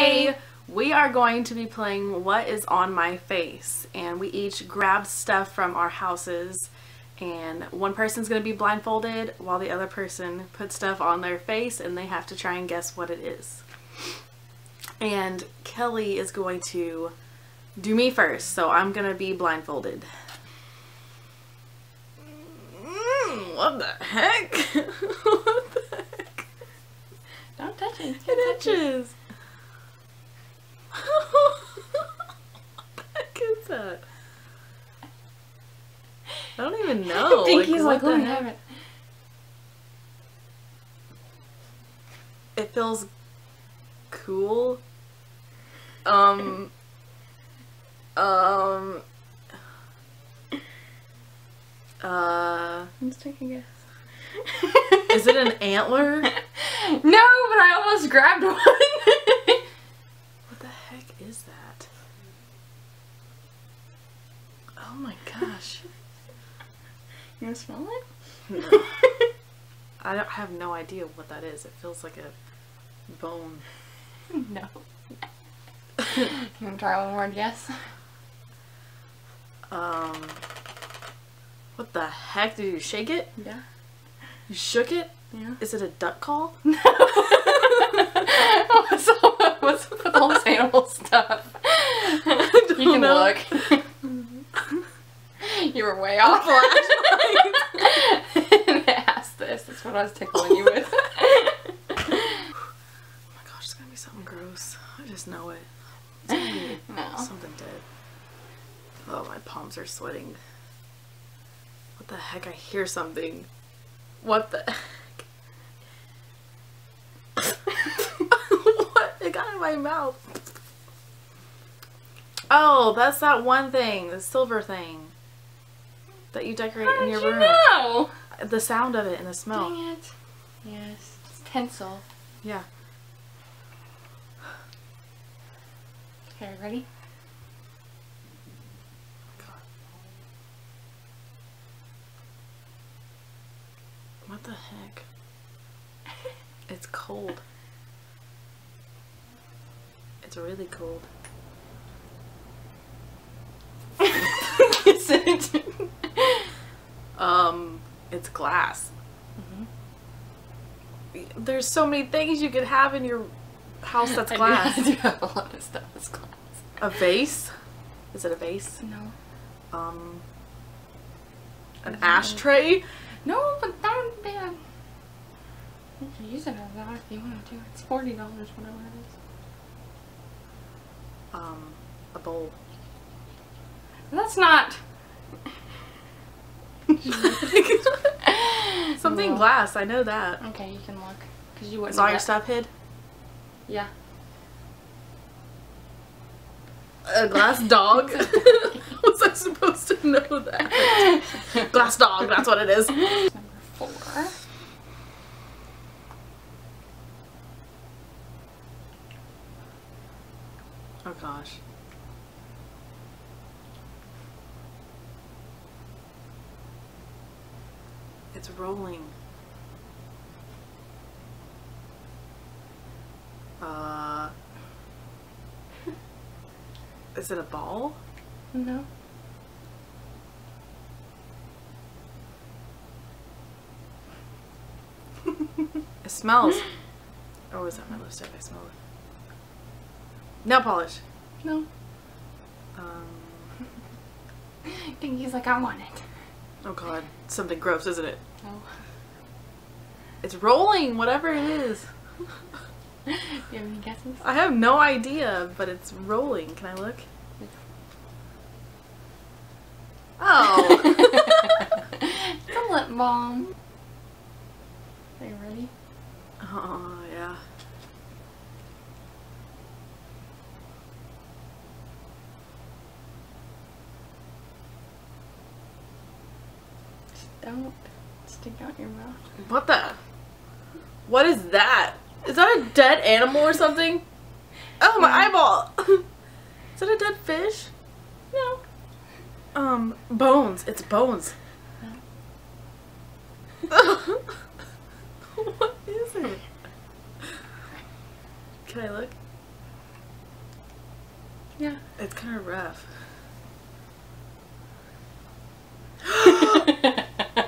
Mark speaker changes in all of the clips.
Speaker 1: Today we are going to be playing What is on My Face and we each grab stuff from our houses and one person's going to be blindfolded while the other person puts stuff on their face and they have to try and guess what it is. And Kelly is going to do me first, so I'm going to be blindfolded. Mm, what the heck? what the heck?
Speaker 2: Don't touch it.
Speaker 1: It itches. what the heck is that? I don't even know.
Speaker 2: I think he's like, let me have it.
Speaker 1: It feels cool. Um. Um. Uh.
Speaker 2: Let's take a guess.
Speaker 1: Is it an antler?
Speaker 2: No, but I almost grabbed one.
Speaker 1: What the heck is that? Oh my gosh.
Speaker 2: You want to smell it?
Speaker 1: No. I don't I have no idea what that is. It feels like a bone.
Speaker 2: No. you want to try one more guess?
Speaker 1: Um. What the heck? Did you shake it?
Speaker 2: Yeah.
Speaker 1: You shook it?
Speaker 2: Yeah.
Speaker 1: Is it a duck call?
Speaker 2: what's, up, what's up with all this animal stuff? you can
Speaker 1: know.
Speaker 2: look. you were way off. Ask this. That's what I was tickling you with.
Speaker 1: Oh my gosh, it's gonna be something gross. I just know it. It's gonna be
Speaker 2: No.
Speaker 1: something dead. Oh, my palms are sweating. What the heck? I hear something. What the heck? what? It got in my mouth. Oh, that's that one thing, the silver thing that you decorate
Speaker 2: How
Speaker 1: in your
Speaker 2: you
Speaker 1: room.
Speaker 2: know?
Speaker 1: The sound of it and the smell.
Speaker 2: Dang it. Yes. It's tinsel.
Speaker 1: Yeah.
Speaker 2: Okay, ready?
Speaker 1: What the heck? It's cold. It's really cold. It's glass.
Speaker 2: Mm-hmm.
Speaker 1: There's so many things you could have in your house that's
Speaker 2: I do-
Speaker 1: glass.
Speaker 2: I do have a lot of stuff that's glass.
Speaker 1: A vase? Is it a vase?
Speaker 2: No.
Speaker 1: Um, an ashtray?
Speaker 2: No, but that would be a... You can use it as that if you want to. It's $40, whatever it is.
Speaker 1: Um, a bowl.
Speaker 2: That's not...
Speaker 1: Something glass, I know that.
Speaker 2: Okay, you can look. Because you wouldn't
Speaker 1: Is all your stuff hid?
Speaker 2: Yeah.
Speaker 1: A glass dog? Was I supposed to know that? glass dog, that's what it is.
Speaker 2: Number four.
Speaker 1: Oh gosh. It's rolling. Uh. Is it a ball?
Speaker 2: No.
Speaker 1: It smells. oh, was that my lipstick? I smell it. Nail polish.
Speaker 2: No.
Speaker 1: Um.
Speaker 2: I think he's like, I want it.
Speaker 1: Oh god. Something gross, isn't it?
Speaker 2: No.
Speaker 1: It's rolling, whatever it is.
Speaker 2: Do you have any guesses?
Speaker 1: I have no idea, but it's rolling. Can I look? Oh. oh.
Speaker 2: it's a lip balm. Are you ready?
Speaker 1: oh, yeah.
Speaker 2: Just don't stick out your mouth.
Speaker 1: What the? What is that? Is that a dead animal or something? Oh, my
Speaker 2: Yeah.
Speaker 1: eyeball! is that a dead fish?
Speaker 2: No.
Speaker 1: Um, bones. It's bones. what is it? Can I look? Yeah, it's kind of rough.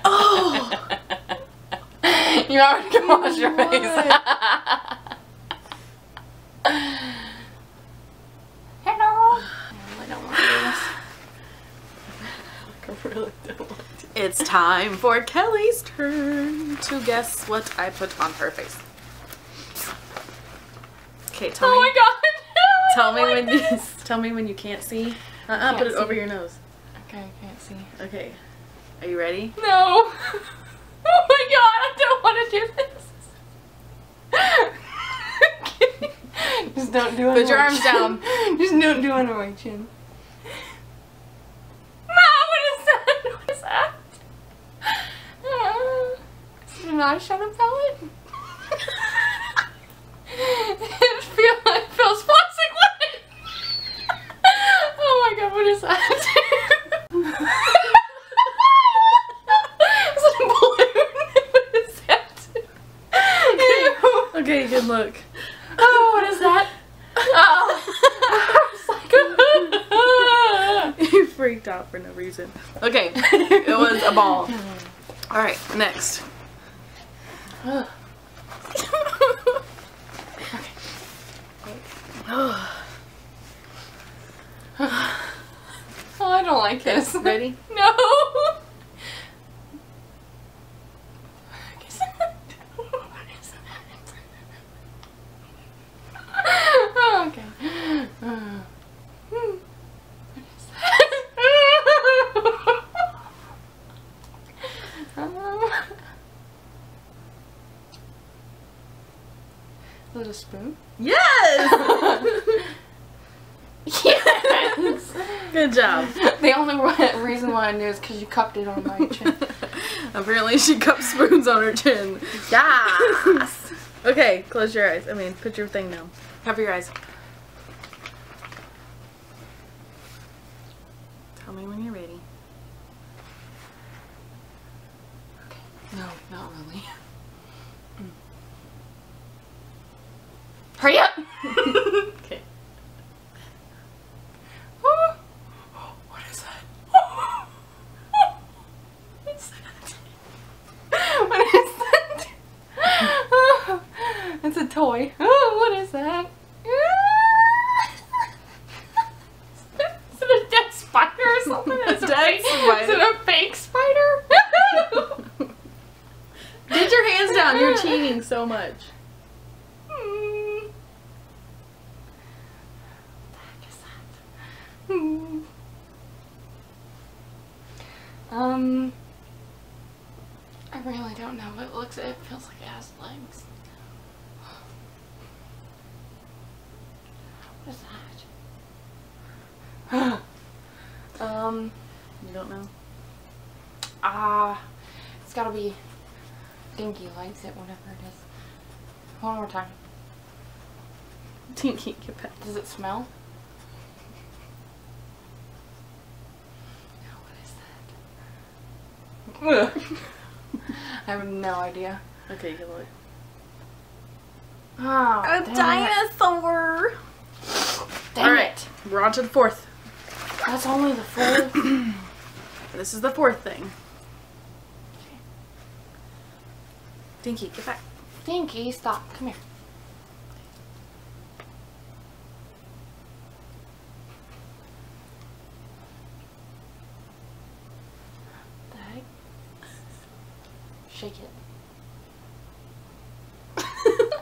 Speaker 1: oh!
Speaker 2: You already can wash your face. Hello. I don't want to do this. I really don't want to.
Speaker 1: It's time for Kelly's turn to guess what I put on her face. Okay, tell
Speaker 2: Oh
Speaker 1: me.
Speaker 2: Oh my god.
Speaker 1: Tell me
Speaker 2: like
Speaker 1: when
Speaker 2: this.
Speaker 1: you tell me when you can't see. Uh uh
Speaker 2: Can't
Speaker 1: put it
Speaker 2: see.
Speaker 1: over your nose.
Speaker 2: Okay, I can't see.
Speaker 1: Okay. Are you ready?
Speaker 2: No. My god, I don't want to do this. Just don't do it.
Speaker 1: Put your arms
Speaker 2: chin.
Speaker 1: down.
Speaker 2: Just don't do it under my chin. What is that? What is that? Uh, is it not a shadow palette? it, feel, it feels plastic white. oh my god, what is that? is it a balloon? what is that? Ew.
Speaker 1: Okay, good look.
Speaker 2: Oh, what is that? Oh. Like
Speaker 1: you freaked out for no reason. Okay, it was a ball. All right, next.
Speaker 2: Oh, I don't like this.
Speaker 1: Ready?
Speaker 2: No. Oh, okay. Uh, hmm. What is that? Um, Is it a spoon?
Speaker 1: Yes.
Speaker 2: Yes.
Speaker 1: Good job.
Speaker 2: the only reason why I knew is because you cupped it on my chin.
Speaker 1: Apparently, she cups spoons on her chin. Yes. okay, close your eyes. I mean, put your thing down. Cover your eyes. Tell me when you're ready. Okay.
Speaker 2: No, not really. Hurry up!
Speaker 1: Okay.
Speaker 2: what is that? What is that? What is that? It's a toy. Oh, what is that? Is it a dead spider or something? Is a
Speaker 1: Dead
Speaker 2: fake-
Speaker 1: spider.
Speaker 2: Is it a fake spider?
Speaker 1: Get your hands down. You're cheating so much.
Speaker 2: Hmm. What the heck is that? Hmm. Um, I really don't know. It looks, it feels like it has legs. What is that? um,
Speaker 1: You don't know?
Speaker 2: ah, it's gotta be Dinky likes it, whatever it is. One more time.
Speaker 1: Tinky, get back.
Speaker 2: Does it smell? What is that? I have no idea.
Speaker 1: Okay, good look.
Speaker 2: Oh,
Speaker 1: A
Speaker 2: dang
Speaker 1: dinosaur.
Speaker 2: It. Dang
Speaker 1: All right,
Speaker 2: it.
Speaker 1: we're on to the fourth.
Speaker 2: That's only the fourth.
Speaker 1: This is the fourth thing. Dinky, get back.
Speaker 2: Dinky, stop. Come here. The heck? Shake it.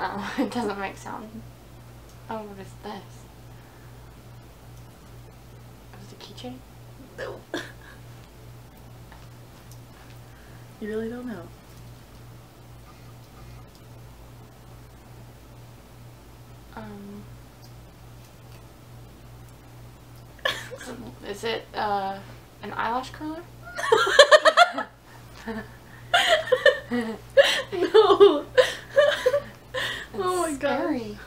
Speaker 2: oh, it doesn't make sound. Oh, what is this? Is it a keychain?
Speaker 1: No. you really don't know.
Speaker 2: Um. Is it uh, an eyelash curler?
Speaker 1: no. oh my
Speaker 2: scary. god.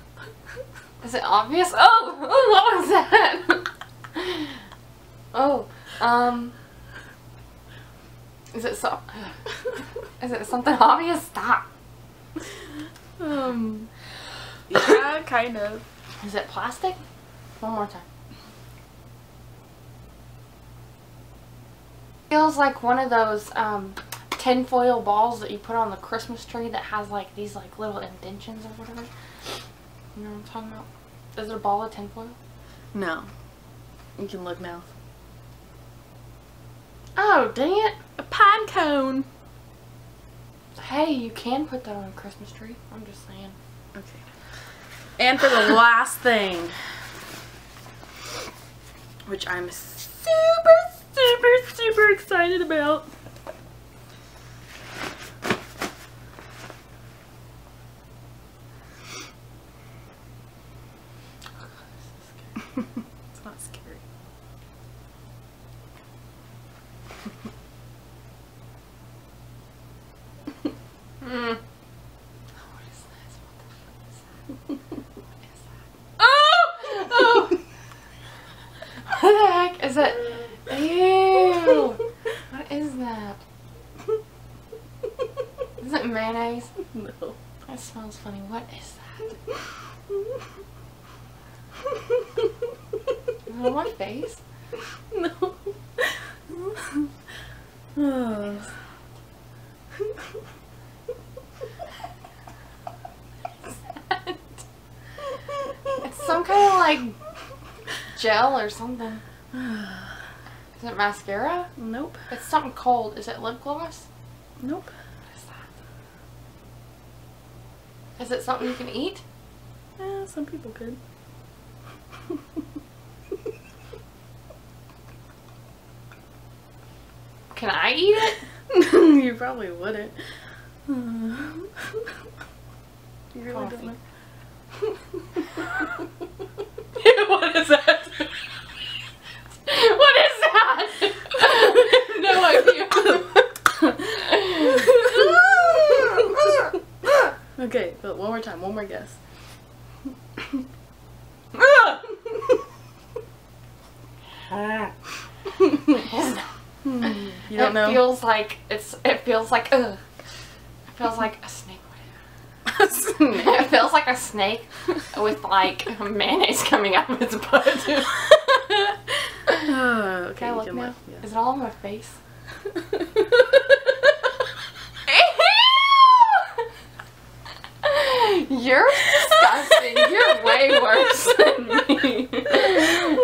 Speaker 2: Is it obvious? Oh, oh, what was that? oh, um. Is it so? Is it something obvious? Stop.
Speaker 1: Um. Yeah, kind of.
Speaker 2: Is it plastic? One more time. Feels like one of those um tinfoil balls that you put on the Christmas tree that has like these like little indentions or whatever. You know what I'm talking about? Is it a ball of tinfoil?
Speaker 1: No. You can look now.
Speaker 2: Oh, dang it.
Speaker 1: A pine cone.
Speaker 2: Hey, you can put that on a Christmas tree. I'm just saying.
Speaker 1: Okay. And for the last thing, which I'm super, super, super excited about. It's not scary.
Speaker 2: Hmm.
Speaker 1: Oh!
Speaker 2: Oh! What the heck is it? Ew! What is that? Is it mayonnaise?
Speaker 1: no.
Speaker 2: That smells funny. What is that? On my face?
Speaker 1: No. Oh.
Speaker 2: It's some kind of like gel or something. Is it mascara?
Speaker 1: Nope.
Speaker 2: It's something cold. Is it lip gloss?
Speaker 1: Nope.
Speaker 2: What is that? Is it something you can eat?
Speaker 1: Eh, some people could.
Speaker 2: Can I eat it?
Speaker 1: you probably wouldn't. Uh, you really
Speaker 2: Coffee.
Speaker 1: don't know.
Speaker 2: what is that? what is that? no idea.
Speaker 1: okay, but one more time, one more guess. Ah. You don't
Speaker 2: it
Speaker 1: know?
Speaker 2: feels like it's. It feels like ugh. It feels like a snake. It feels like a snake with like mayonnaise coming out of its butt.
Speaker 1: Oh, okay,
Speaker 2: Can I look
Speaker 1: can
Speaker 2: now?
Speaker 1: look.
Speaker 2: Is it all on my face? You're disgusting. You're way worse than me.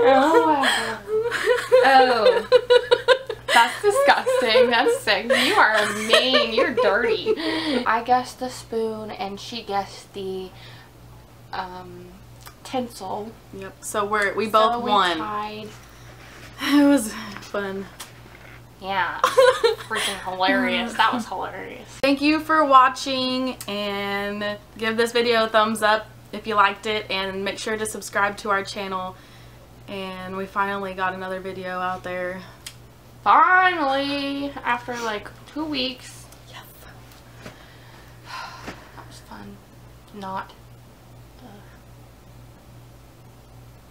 Speaker 2: Oh my god. Oh. That's disgusting. That's sick. You are mean. You're dirty. I guessed the spoon and she guessed the um tinsel.
Speaker 1: Yep. So we're we both
Speaker 2: we
Speaker 1: won.
Speaker 2: tied.
Speaker 1: It was fun.
Speaker 2: Yeah. Freaking hilarious. That was hilarious.
Speaker 1: Thank you for watching and give this video a thumbs up if you liked it and make sure to subscribe to our channel. And we finally got another video out there.
Speaker 2: Finally, after like two weeks.
Speaker 1: Yes.
Speaker 2: That was fun. Not.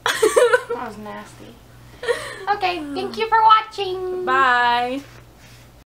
Speaker 2: Uh, that was nasty. Okay, thank you for watching.
Speaker 1: Bye.